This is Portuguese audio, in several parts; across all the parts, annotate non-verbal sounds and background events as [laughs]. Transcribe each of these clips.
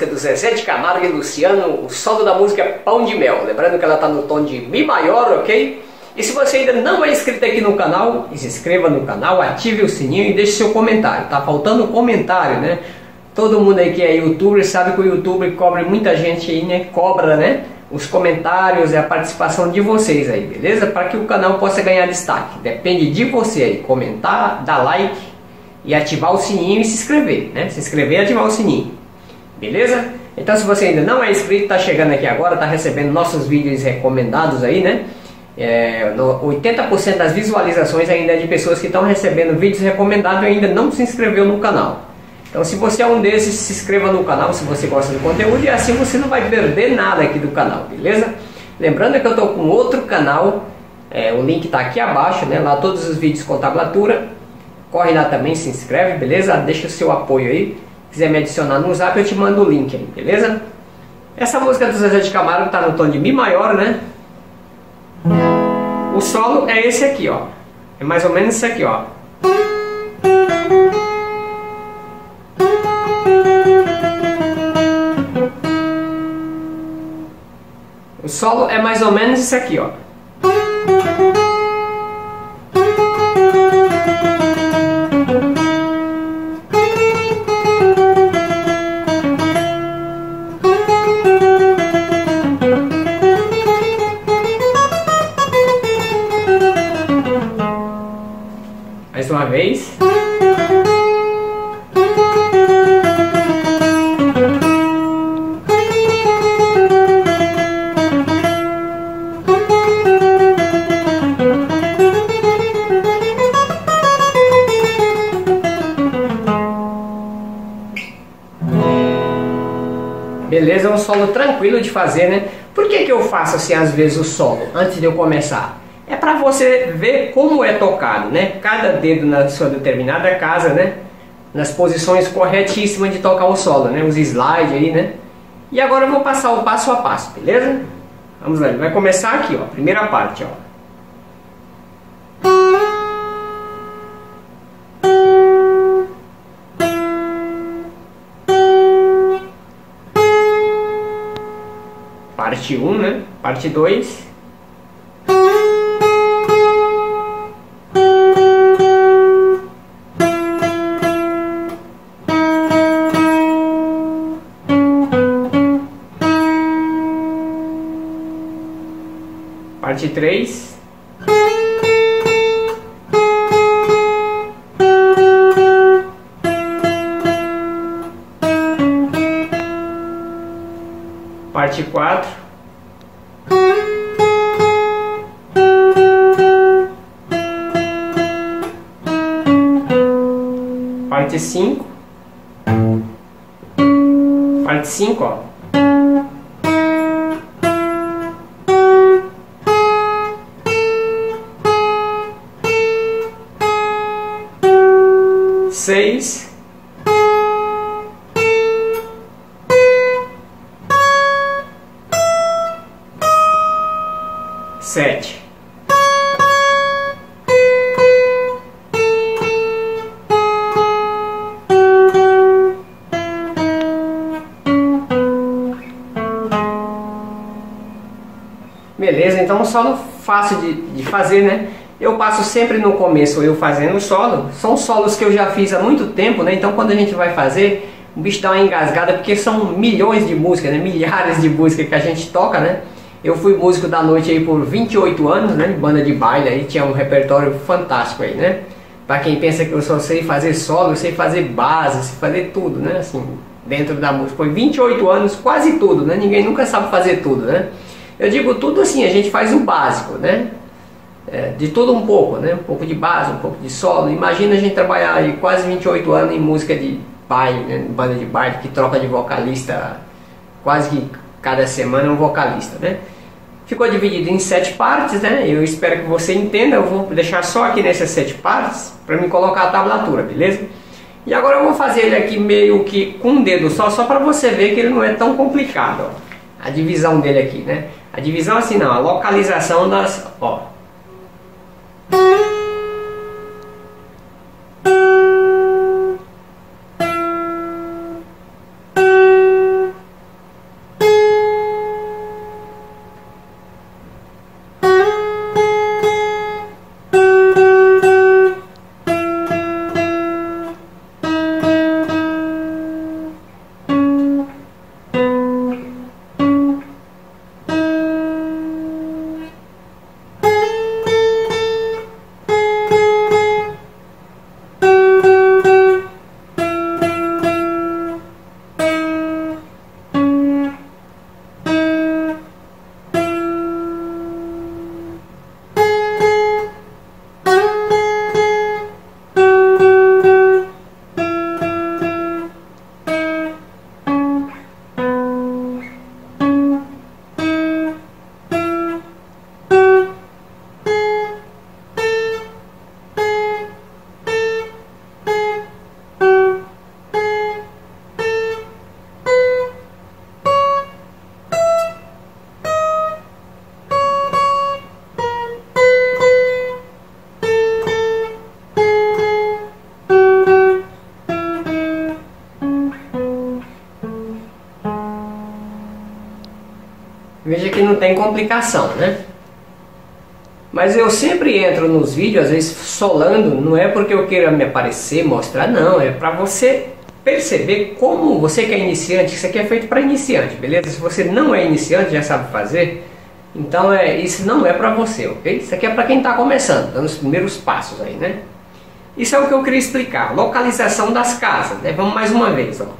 música do Zezé de Camargo e Luciano, o solo da música é Pão de Mel. Lembrando que ela está no tom de Mi maior, ok? E se você ainda não é inscrito aqui no canal, se inscreva no canal, ative o sininho e deixe seu comentário. Tá faltando comentário, né? Todo mundo aí que é youtuber sabe que o youtuber cobra muita gente aí, né? Cobra, né? Os comentários e a participação de vocês aí, beleza? Para que o canal possa ganhar destaque. Depende de você aí, comentar, dar like e ativar o sininho e se inscrever, né? Se inscrever e ativar o sininho. Beleza? Então se você ainda não é inscrito, tá chegando aqui agora, tá recebendo nossos vídeos recomendados aí, né? É, 80% das visualizações ainda é de pessoas que estão recebendo vídeos recomendados e ainda não se inscreveu no canal. Então se você é um desses, se inscreva no canal se você gosta do conteúdo e assim você não vai perder nada aqui do canal, beleza? Lembrando que eu estou com outro canal, é, o link está aqui abaixo, né? Lá todos os vídeos com tablatura. Corre lá também, se inscreve, beleza? Deixa o seu apoio aí. Se quiser me adicionar no zap, eu te mando o link aí, beleza? Essa música do Zezé de Camargo está no tom de Mi maior, né? O solo é esse aqui, ó. É mais ou menos isso aqui, ó. O solo é mais ou menos isso aqui, ó. Beleza, é um solo tranquilo de fazer, né? Por que, que eu faço assim às vezes o solo, antes de eu começar? É para você ver como é tocado, né? Cada dedo na sua determinada casa, né? Nas posições corretíssimas de tocar o solo, né? Os slides aí, né? E agora eu vou passar o passo a passo, beleza? Vamos lá, vai começar aqui, ó. Primeira parte, ó. Parte 1, né? Parte 2. Parte 3. Parte 4. Parte 5. Parte 5, ó. seis, sete, um solo fácil de, de fazer, né? Eu passo sempre no começo eu fazendo o solo. São solos que eu já fiz há muito tempo, né? Então quando a gente vai fazer, o bicho dá uma engasgada, porque são milhões de músicas, né? [laughs] Milhares de músicas que a gente toca, né? Eu fui músico da noite aí por 28 anos, né? Banda de baile aí, tinha um repertório fantástico aí, né? Pra quem pensa que eu só sei fazer solo, eu sei fazer base, sei fazer tudo, né? Assim, dentro da música. Foi 28 anos, quase tudo, né? Ninguém nunca sabe fazer tudo, né? Eu digo tudo assim, a gente faz o básico, né? É, de tudo um pouco, né? Um pouco de base, um pouco de solo. Imagina a gente trabalhar aí quase 28 anos em música de baile, né? banda de baile, que troca de vocalista quase que cada semana um vocalista, né? Ficou dividido em sete partes, né? Eu espero que você entenda. Eu vou deixar só aqui nessas sete partes para me colocar a tablatura, beleza? E agora eu vou fazer ele aqui meio que com um dedo só, só para você ver que ele não é tão complicado, ó. A divisão dele aqui, né? A divisão assim não, a localização das, ó, tem complicação, né? Mas eu sempre entro nos vídeos, às vezes solando, não é porque eu queira me aparecer, mostrar, não, é para você perceber como você que é iniciante, isso aqui é feito para iniciante, beleza? Se você não é iniciante, já sabe fazer, então é, isso não é para você, ok? Isso aqui é para quem está começando, dando os primeiros passos aí, né? Isso é o que eu queria explicar, localização das casas, né? Vamos mais uma vez, ó.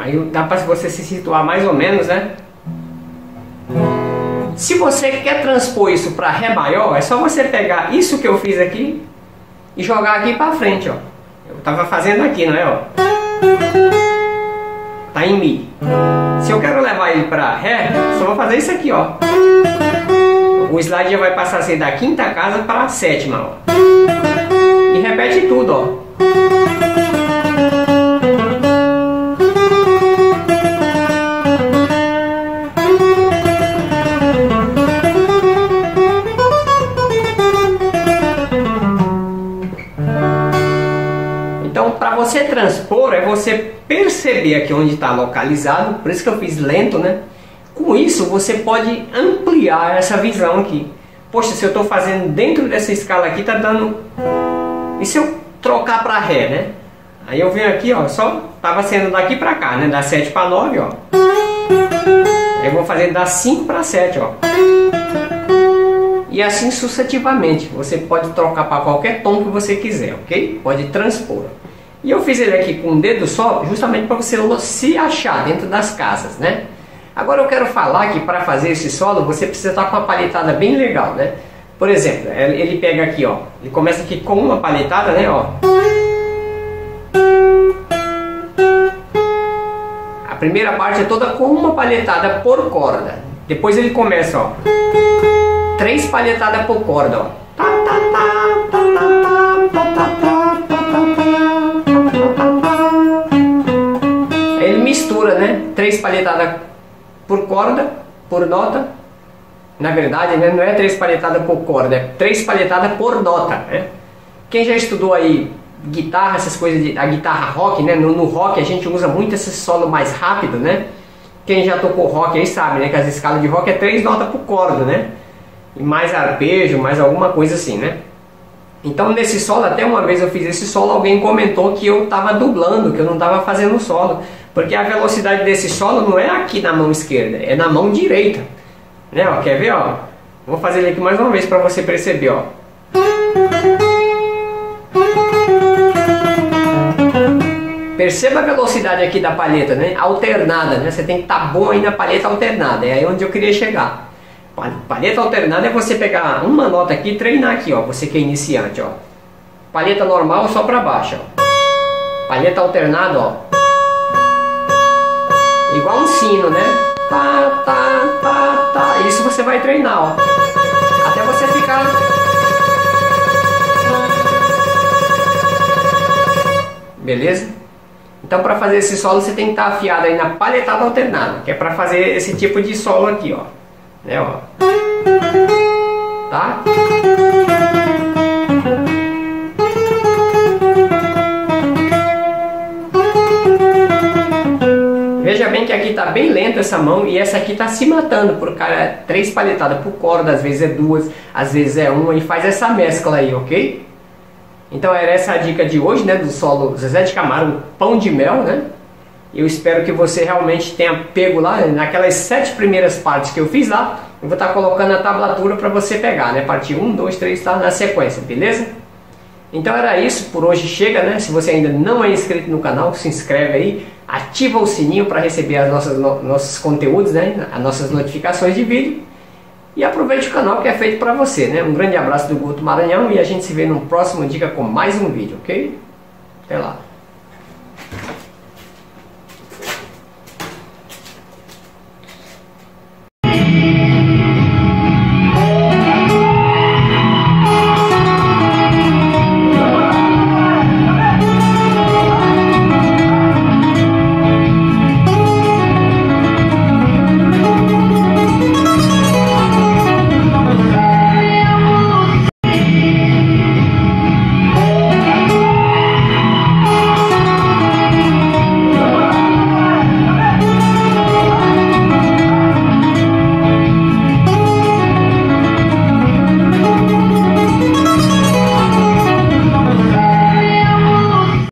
Aí dá para você se situar mais ou menos, né? Se você quer transpor isso para Ré maior, é só você pegar isso que eu fiz aqui e jogar aqui para frente, ó. Eu tava fazendo aqui, não é, ó? Tá em Mi. Se eu quero levar ele para Ré, só vou fazer isso aqui, ó. O slide já vai passar a ser da quinta casa para a sétima, ó. E repete tudo, ó. Perceber aqui onde está localizado, por isso que eu fiz lento, né? Com isso você pode ampliar essa visão aqui. Poxa, se eu estou fazendo dentro dessa escala aqui, tá dando... E se eu trocar para Ré, né? Aí eu venho aqui, ó, só tava sendo daqui para cá, né? Da 7 para 9, ó. Aí eu vou fazer da 5 para 7, ó. E assim sucessivamente. Você pode trocar para qualquer tom que você quiser, ok? Pode transpor. E eu fiz ele aqui com um dedo só, justamente para você se achar dentro das casas, né? Agora eu quero falar que para fazer esse solo você precisa estar com uma palhetada bem legal, né? Por exemplo, ele pega aqui, ó, ele começa aqui com uma palhetada, né, ó. A primeira parte é toda com uma palhetada por corda. Depois ele começa, ó, três palhetadas por corda, ó. Tá, tá, tá, tá, tá, tá, tá, tá. Mistura, né? Três palhetadas por corda, por nota. Na verdade, né? não é três palhetadas por corda, é três palhetadas por nota, né? Quem já estudou aí guitarra, essas coisas, de, a guitarra rock, né? No, no, rock a gente usa muito esse solo mais rápido, né? Quem já tocou rock aí sabe, né? Que as escalas de rock é três notas por corda, né? E mais arpejo, mais alguma coisa assim, né? Então nesse solo, até uma vez eu fiz esse solo, alguém comentou que eu estava dublando, que eu não estava fazendo solo. Porque a velocidade desse solo não é aqui na mão esquerda, é na mão direita. Né, ó, quer ver? Ó? Vou fazer ele aqui mais uma vez para você perceber. Ó. Perceba a velocidade aqui da palheta, né? alternada. Né? Você tem que estar tá bom aí na palheta alternada. É aí onde eu queria chegar. Palheta alternada é você pegar uma nota aqui e treinar aqui, ó. Você que é iniciante, ó. Palheta normal só para baixo, ó. Palheta alternada, ó. Igual um sino, né? Tá, tá, tá, tá. Isso você vai treinar, ó. Até você ficar... Beleza? Então para fazer esse solo você tem que estar tá afiado aí na palhetada alternada, que é para fazer esse tipo de solo aqui, ó né, ó. Tá? Também que aqui tá bem lenta essa mão e essa aqui tá se matando por cara três palhetadas por corda, às vezes é duas, às vezes é uma e faz essa mescla aí, ok? Então era essa a dica de hoje, né, do solo Zezé de Camargo, pão de mel, né? Eu espero que você realmente tenha pego lá, naquelas sete primeiras partes que eu fiz lá, eu vou estar tá colocando a tablatura para você pegar, né? Parte 1, 2, 3, tá na sequência, beleza? Então era isso, por hoje chega, né? Se você ainda não é inscrito no canal, se inscreve aí, ativa o sininho para receber as nossas no, nossos conteúdos, né? As nossas notificações de vídeo. E aproveite o canal que é feito para você, né? Um grande abraço do Guto Maranhão e a gente se vê no próximo dica com mais um vídeo, ok? Até lá.